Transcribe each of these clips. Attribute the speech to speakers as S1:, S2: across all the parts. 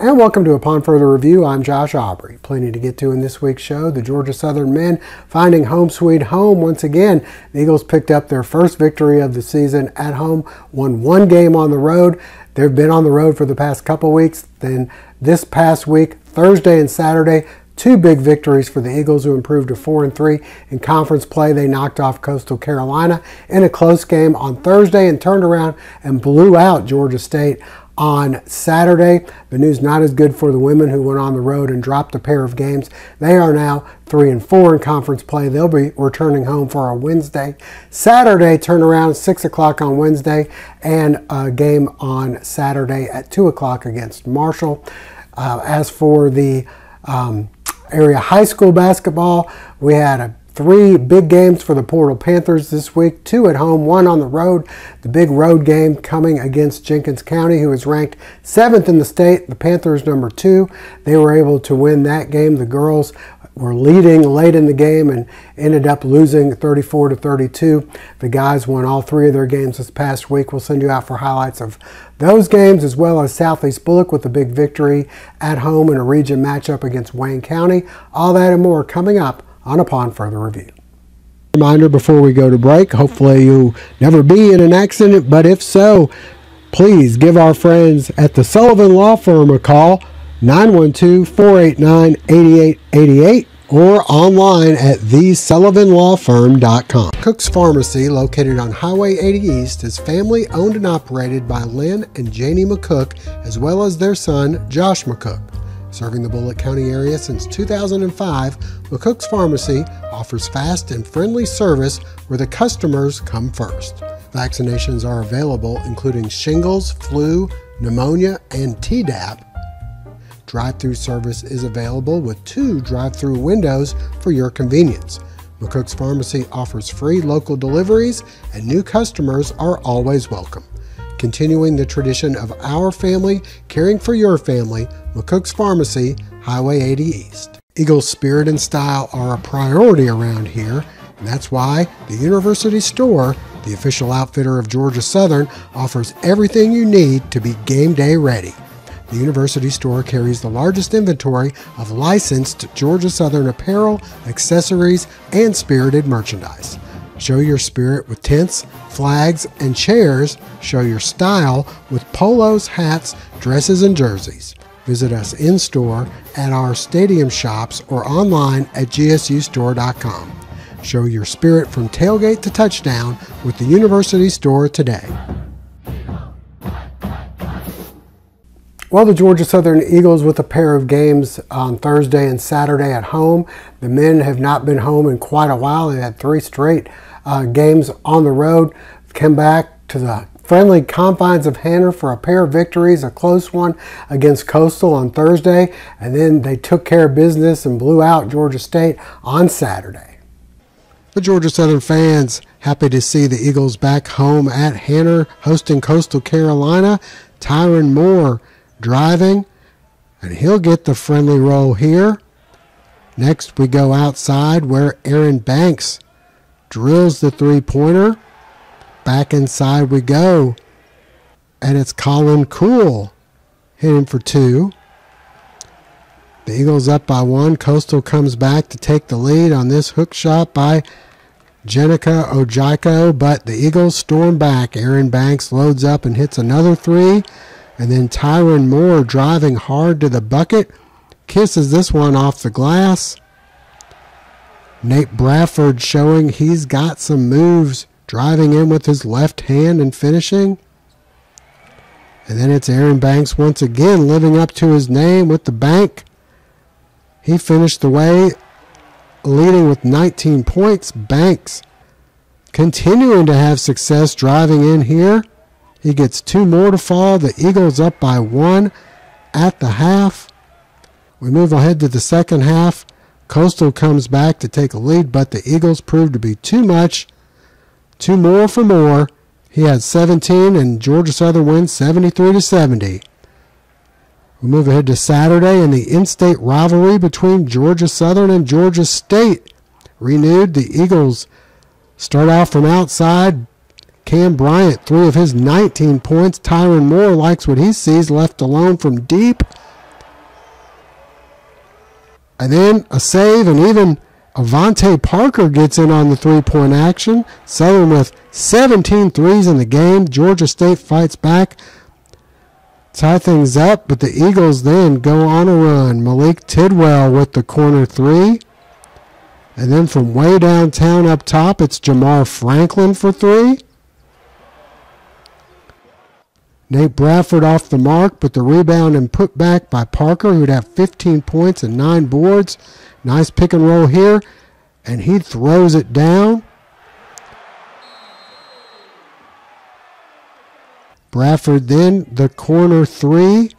S1: And welcome to Upon Further Review. I'm Josh Aubrey. Plenty to get to in this week's show. The Georgia Southern men finding home sweet home once again. The Eagles picked up their first victory of the season at home, won one game on the road. They've been on the road for the past couple weeks. Then this past week, Thursday and Saturday, two big victories for the Eagles who improved to 4 and 3 in conference play. They knocked off Coastal Carolina in a close game on Thursday and turned around and blew out Georgia State on Saturday. The news not as good for the women who went on the road and dropped a pair of games. They are now three and four in conference play. They'll be returning home for a Wednesday. Saturday turnaround, six o'clock on Wednesday, and a game on Saturday at two o'clock against Marshall. Uh, as for the um, area high school basketball, we had a Three big games for the Portal Panthers this week, two at home, one on the road. The big road game coming against Jenkins County, who is ranked seventh in the state. The Panthers, number two. They were able to win that game. The girls were leading late in the game and ended up losing 34 to 32. The guys won all three of their games this past week. We'll send you out for highlights of those games as well as Southeast Bulloch with a big victory at home in a region matchup against Wayne County. All that and more coming up on Upon Further Review. Reminder before we go to break hopefully you'll never be in an accident, but if so, please give our friends at the Sullivan Law Firm a call 912 489 8888 or online at thesullivanlawfirm.com. Cook's Pharmacy, located on Highway 80 East, is family owned and operated by Lynn and Janie McCook, as well as their son, Josh McCook. Serving the Bulloch County area since 2005, McCook's Pharmacy offers fast and friendly service where the customers come first. Vaccinations are available, including shingles, flu, pneumonia, and Tdap. Drive through service is available with two drive through windows for your convenience. McCook's Pharmacy offers free local deliveries, and new customers are always welcome. Continuing the tradition of our family caring for your family, McCook's Pharmacy, Highway 80 East. Eagles spirit and style are a priority around here, and that's why the University Store, the official outfitter of Georgia Southern, offers everything you need to be game day ready. The University Store carries the largest inventory of licensed Georgia Southern apparel, accessories, and spirited merchandise. Show your spirit with tents, flags, and chairs. Show your style with polos, hats, dresses, and jerseys. Visit us in store at our stadium shops or online at gsustore.com. Show your spirit from tailgate to touchdown with the University Store today. Well, the Georgia Southern Eagles with a pair of games on Thursday and Saturday at home. The men have not been home in quite a while. They had three straight uh, games on the road. Came back to the friendly confines of Hanner for a pair of victories, a close one against Coastal on Thursday, and then they took care of business and blew out Georgia State on Saturday. The Georgia Southern fans happy to see the Eagles back home at Hanner hosting Coastal Carolina. Tyron Moore driving, and he'll get the friendly roll here. Next, we go outside where Aaron Banks drills the three pointer. Back inside we go. And it's Colin Cool hitting for two. The Eagles up by one. Coastal comes back to take the lead on this hook shot by Jenica Ojiko, but the Eagles storm back. Aaron Banks loads up and hits another three. And then Tyron Moore driving hard to the bucket. Kisses this one off the glass. Nate Bradford showing he's got some moves, driving in with his left hand and finishing. And then it's Aaron Banks once again living up to his name with the bank. He finished the way leading with 19 points. Banks continuing to have success driving in here. He gets two more to fall. The Eagles up by one at the half. We move ahead to the second half. Coastal comes back to take a lead, but the Eagles prove to be too much. Two more for more. He had 17, and Georgia Southern wins 73 to 70. We move ahead to Saturday and the in-state rivalry between Georgia Southern and Georgia State renewed. The Eagles start out from outside, Cam Bryant, three of his 19 points. Tyron Moore likes what he sees, left alone from deep. And then a save, and even Avante Parker gets in on the three point action. Southern with 17 threes in the game. Georgia State fights back, tie things up, but the Eagles then go on a run. Malik Tidwell with the corner three. And then from way downtown up top, it's Jamar Franklin for three. Nate Bradford off the mark, but the rebound and put back by Parker, who'd have 15 points and nine boards. Nice pick and roll here, and he throws it down. Bradford then the corner three.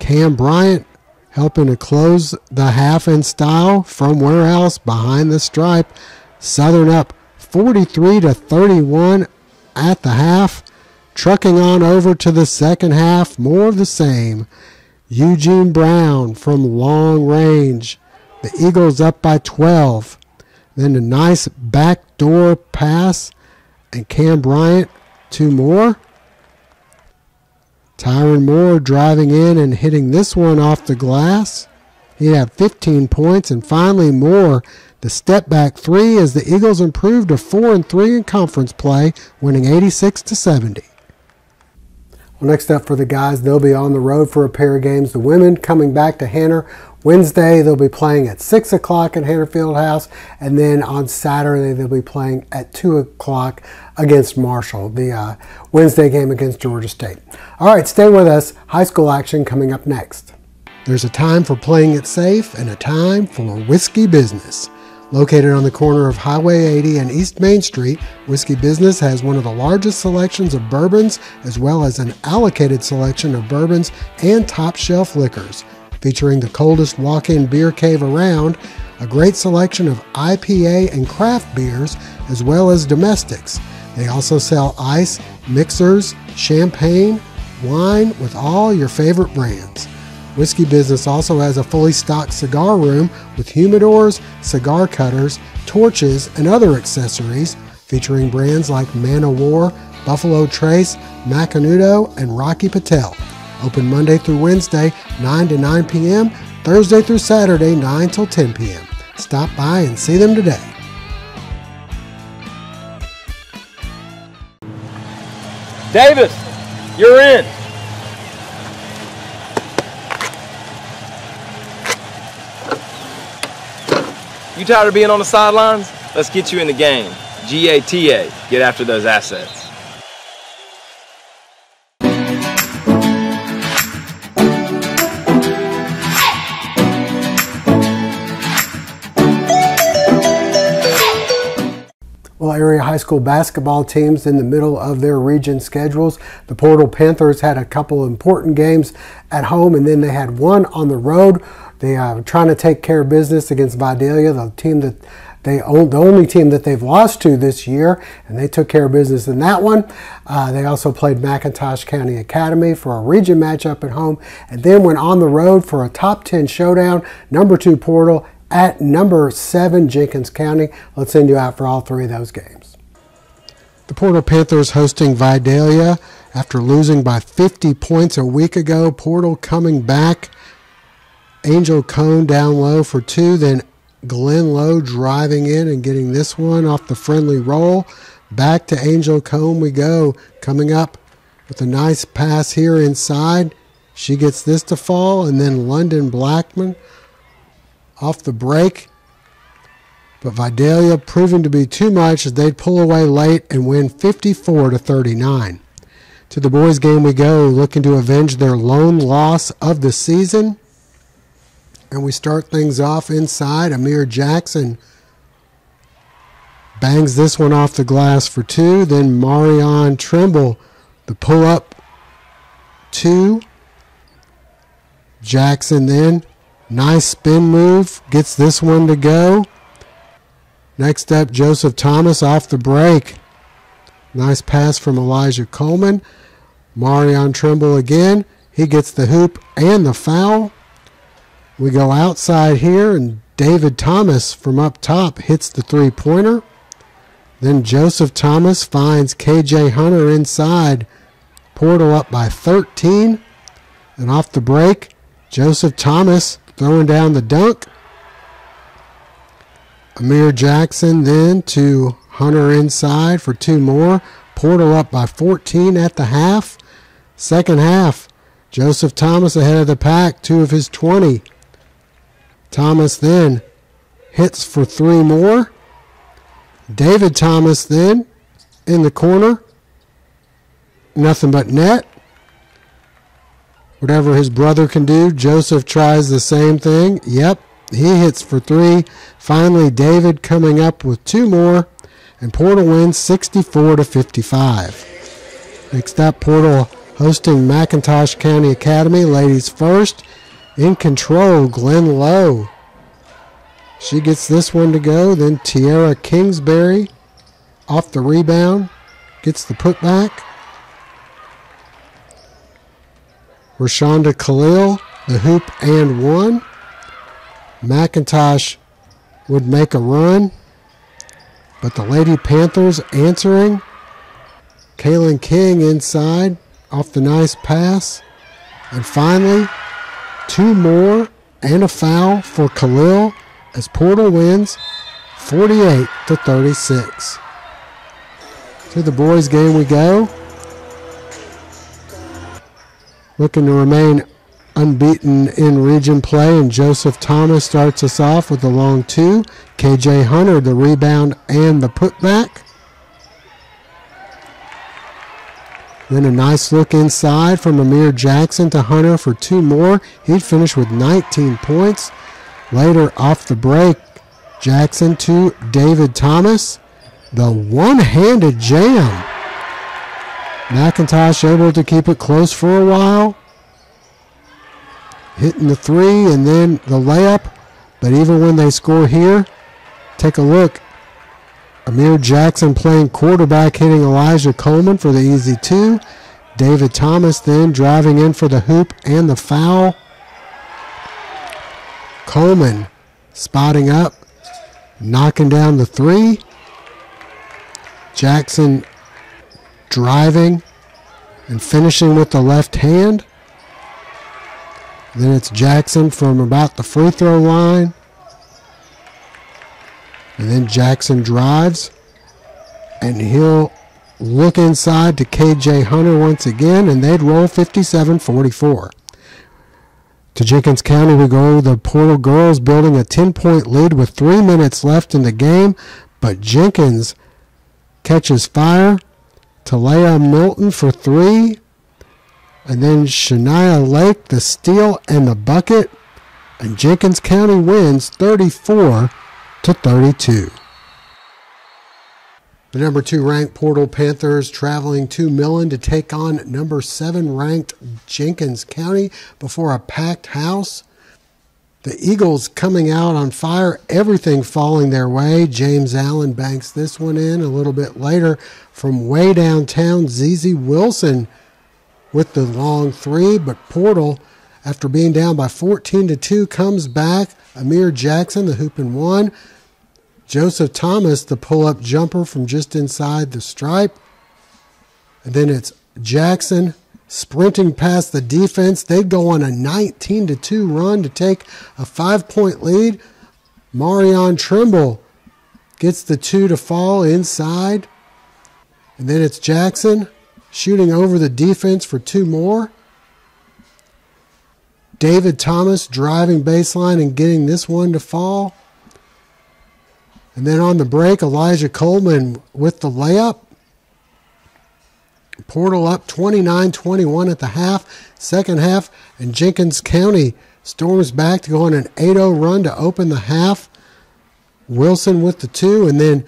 S1: Cam Bryant helping to close the half in style from warehouse behind the stripe. Southern up 43 to 31 at the half. Trucking on over to the second half, more of the same. Eugene Brown from long range. The Eagles up by 12. Then a nice backdoor pass, and Cam Bryant, two more. Tyron Moore driving in and hitting this one off the glass. He had 15 points, and finally Moore the step back three as the Eagles improved to 4 and 3 in conference play, winning 86 to 70. Well, next up for the guys, they'll be on the road for a pair of games. The women coming back to Hanner Wednesday, they'll be playing at 6 o'clock at Hanner Fieldhouse, and then on Saturday, they'll be playing at 2 o'clock against Marshall, the uh, Wednesday game against Georgia State. All right, stay with us. High school action coming up next. There's a time for playing it safe and a time for whiskey business. Located on the corner of Highway 80 and East Main Street, Whiskey Business has one of the largest selections of bourbons as well as an allocated selection of bourbons and top shelf liquors. Featuring the coldest walk in beer cave around, a great selection of IPA and craft beers as well as domestics. They also sell ice, mixers, champagne, wine with all your favorite brands. Whiskey Business also has a fully stocked cigar room with humidors, cigar cutters, torches, and other accessories featuring brands like Man O' War, Buffalo Trace, Macanudo, and Rocky Patel. Open Monday through Wednesday, 9 to 9 p.m., Thursday through Saturday, 9 till 10 p.m. Stop by and see them today.
S2: Davis, you're in. You tired of being on the sidelines? Let's get you in the game. GATA, get after those assets.
S1: Well, area high school basketball teams in the middle of their region schedules. The Portal Panthers had a couple important games at home, and then they had one on the road. They are trying to take care of business against Vidalia, the team that they own, the only team that they've lost to this year, and they took care of business in that one. Uh, they also played McIntosh County Academy for a region matchup at home, and then went on the road for a top 10 showdown. Number two Portal at number seven Jenkins County. Let's send you out for all three of those games. The Portal Panthers hosting Vidalia after losing by 50 points a week ago. Portal coming back Angel Cone down low for two. Then Glenn Lowe driving in and getting this one off the friendly roll. Back to Angel Cone we go. Coming up with a nice pass here inside. She gets this to fall. And then London Blackman off the break. But Vidalia proving to be too much as they pull away late and win 54 to 39. To the boys' game we go, looking to avenge their lone loss of the season. And we start things off inside. Amir Jackson bangs this one off the glass for two. Then Marion Trimble, the pull up two. Jackson then, nice spin move, gets this one to go. Next up, Joseph Thomas off the break. Nice pass from Elijah Coleman. Marion Trimble again. He gets the hoop and the foul. We go outside here, and David Thomas from up top hits the three pointer. Then Joseph Thomas finds KJ Hunter inside. Portal up by 13. And off the break, Joseph Thomas throwing down the dunk. Amir Jackson then to Hunter inside for two more. Portal up by 14 at the half. Second half, Joseph Thomas ahead of the pack, two of his 20. Thomas then hits for three more. David Thomas then in the corner. Nothing but net. Whatever his brother can do, Joseph tries the same thing. Yep, he hits for three. Finally, David coming up with two more, and Portal wins 64 to 55. Next up, Portal hosting McIntosh County Academy, ladies first. In control, Glenn Lowe. She gets this one to go. Then Tiara Kingsbury off the rebound, gets the putback. Rashonda Khalil, the hoop and one. McIntosh would make a run, but the Lady Panthers answering. Kaylin King inside off the nice pass. And finally, two more and a foul for Khalil as Portal wins 48 to 36. To the boys' game we go. Looking to remain unbeaten in region play, and Joseph Thomas starts us off with the long two. KJ Hunter, the rebound and the putback. Then a nice look inside from Amir Jackson to Hunter for two more. He'd finish with 19 points. Later, off the break, Jackson to David Thomas. The one handed jam. McIntosh able to keep it close for a while. Hitting the three and then the layup. But even when they score here, take a look. Amir Jackson playing quarterback, hitting Elijah Coleman for the easy two. David Thomas then driving in for the hoop and the foul. Coleman spotting up, knocking down the three. Jackson driving and finishing with the left hand. Then it's Jackson from about the free throw line. And then Jackson drives. And he'll look inside to KJ Hunter once again, and they'd roll 57 44. To Jenkins County, we go. The Portal Girls building a 10 point lead with three minutes left in the game, but Jenkins catches fire. Talea Milton for three. And then Shania Lake, the steal and the bucket. And Jenkins County wins 34 to 32. The number two ranked Portal Panthers traveling to Millen to take on number seven ranked Jenkins County before a packed house. The Eagles coming out on fire, everything falling their way. James Allen banks this one in a little bit later from way downtown. ZZ Wilson with the long three, but Portal, after being down by 14 to 2, comes back. Amir Jackson, the hoop and one. Joseph Thomas, the pull up jumper from just inside the stripe. And then it's Jackson sprinting past the defense. They go on a 19 to 2 run to take a five point lead. Marion Trimble gets the two to fall inside. And then it's Jackson shooting over the defense for two more. David Thomas driving baseline and getting this one to fall. And then on the break, Elijah Coleman with the layup. Portal up 29 21 at the half, second half, and Jenkins County storms back to go on an 8 0 run to open the half. Wilson with the two, and then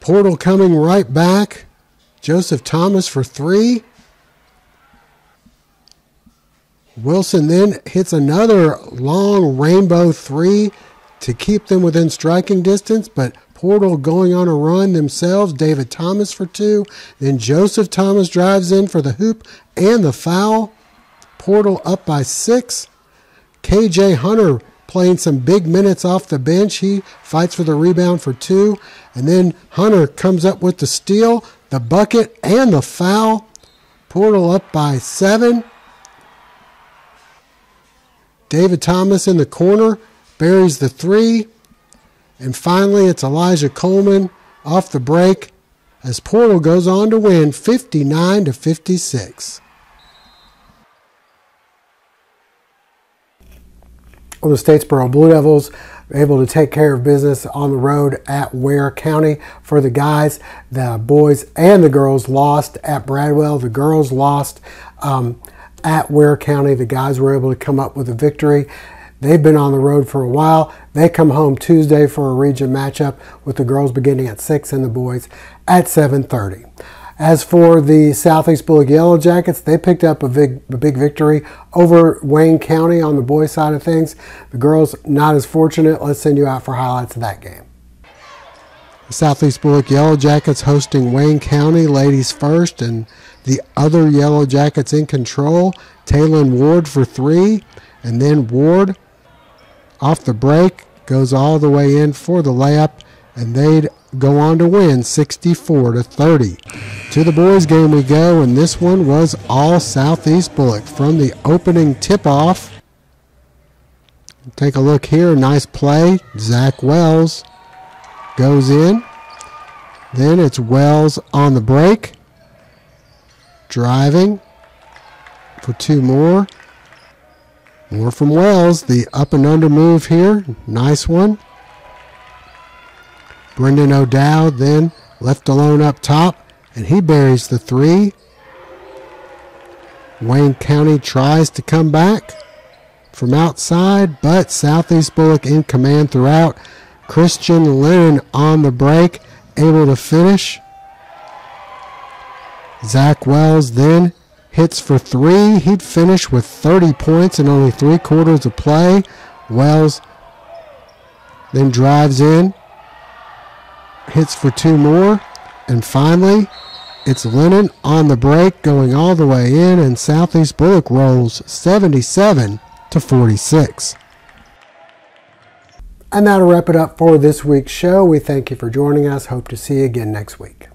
S1: Portal coming right back. Joseph Thomas for three. Wilson then hits another long rainbow three to keep them within striking distance, but Portal going on a run themselves. David Thomas for two. Then Joseph Thomas drives in for the hoop and the foul. Portal up by six. KJ Hunter playing some big minutes off the bench. He fights for the rebound for two. And then Hunter comes up with the steal, the bucket, and the foul. Portal up by seven. David Thomas in the corner buries the three. And finally, it's Elijah Coleman off the break as Portal goes on to win 59 to 56. Well, the Statesboro Blue Devils able to take care of business on the road at Ware County for the guys. The boys and the girls lost at Bradwell. The girls lost um, at Ware County. The guys were able to come up with a victory. They've been on the road for a while. They come home Tuesday for a region matchup with the girls beginning at 6 and the boys at 7.30. As for the Southeast Bulloch Yellow Jackets, they picked up a big, a big victory over Wayne County on the boys' side of things. The girls not as fortunate. Let's send you out for highlights of that game. The Southeast Bulloch Yellow Jackets hosting Wayne County, ladies first, and the other Yellow Jackets in control. Taylor Ward for three, and then Ward off the break goes all the way in for the layup, and they'd go on to win 64 to 30. To the boys game we go, and this one was all Southeast Bulloch from the opening tip-off. Take a look here, nice play. Zach Wells goes in. Then it's Wells on the break, driving for two more. More from Wells, the up and under move here, nice one. Brendan O'Dowd then left alone up top, and he buries the three. Wayne County tries to come back from outside, but Southeast Bulloch in command throughout. Christian Lennon on the break, able to finish. Zach Wells then hits for three. He'd finish with 30 points in only three quarters of play. Wells then drives in, hits for two more, and finally, it's Lennon on the break going all the way in, and Southeast Bulloch rolls 77 to 46. And that'll wrap it up for this week's show. We thank you for joining us. Hope to see you again next week.